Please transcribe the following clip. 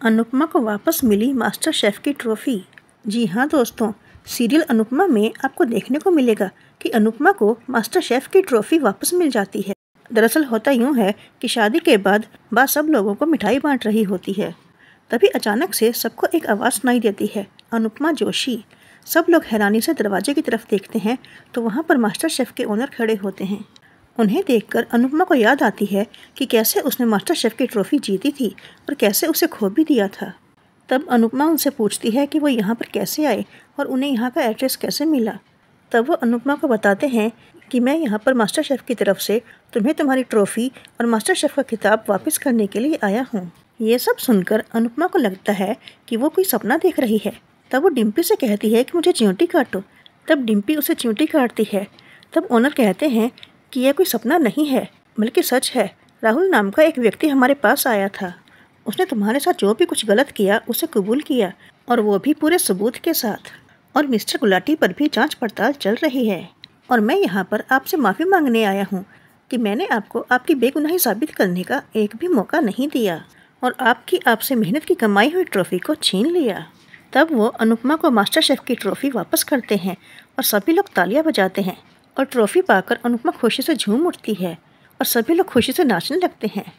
अनुपमा को वापस मिली मास्टर शेफ़ की ट्रॉफ़ी। जी हाँ दोस्तों, सीरियल अनुपमा में आपको देखने को मिलेगा कि अनुपमा को मास्टर शेफ़ की ट्रॉफ़ी वापस मिल जाती है। दरअसल होता यूँ है कि शादी के बाद बात सब लोगों को मिठाई बांट रही होती है। तभी अचानक से सबको एक आवाज़ सुनाई देती है, अनुपमा जोशी। सब लोग हैरानी से दरवाजे की तरफ़ देखते हैं तो वहाँ पर मास्टर शेफ़ के ओनर खड़े होते हैं। उन्हें देखकर अनुपमा को याद आती है कि कैसे उसने मास्टर शेफ़ की ट्रॉफ़ी जीती थी और कैसे उसे खो भी दिया था। तब अनुपमा उनसे पूछती है कि वो यहाँ पर कैसे आए और उन्हें यहाँ का एड्रेस कैसे मिला। तब वो अनुपमा को बताते हैं कि मैं यहाँ पर मास्टर शेफ़ की तरफ़ से तुम्हें तुम्हारी ट्रॉफ़ी और मास्टर शेफ़ का किताब वापस करने के लिए आया हूँ। ये सब सुनकर अनुपमा को लगता है कि वो कोई सपना देख रही है। तब वो डिम्पी से कहती है कि मुझे च्यूटी काटो। तब डिम्पी उसे च्यूटी काटती है। तब ओनर कहते हैं कि यह कोई सपना नहीं है, बल्कि सच है। राहुल नाम का एक व्यक्ति हमारे पास आया था। उसने तुम्हारे साथ जो भी कुछ गलत किया, उसे कबूल किया, और वो भी पूरे सबूत के साथ। और मिस्टर गुलाटी पर भी जाँच पड़ताल चल रही है। और मैं यहाँ पर आपसे माफ़ी मांगने आया हूँ कि मैंने आपको आपकी बेगुनाही साबित करने का एक भी मौका नहीं दिया, और आपकी आपसे मेहनत की कमाई हुई ट्रॉफ़ी को छीन लिया। तब वो अनुपमा को मास्टर शेफ़ की ट्रॉफ़ी वापस करते हैं, और सभी लोग तालियाँ बजाते हैं। और ट्रॉफ़ी पाकर अनुपमा खुशी से झूम उठती है और सभी लोग खुशी से नाचने लगते हैं।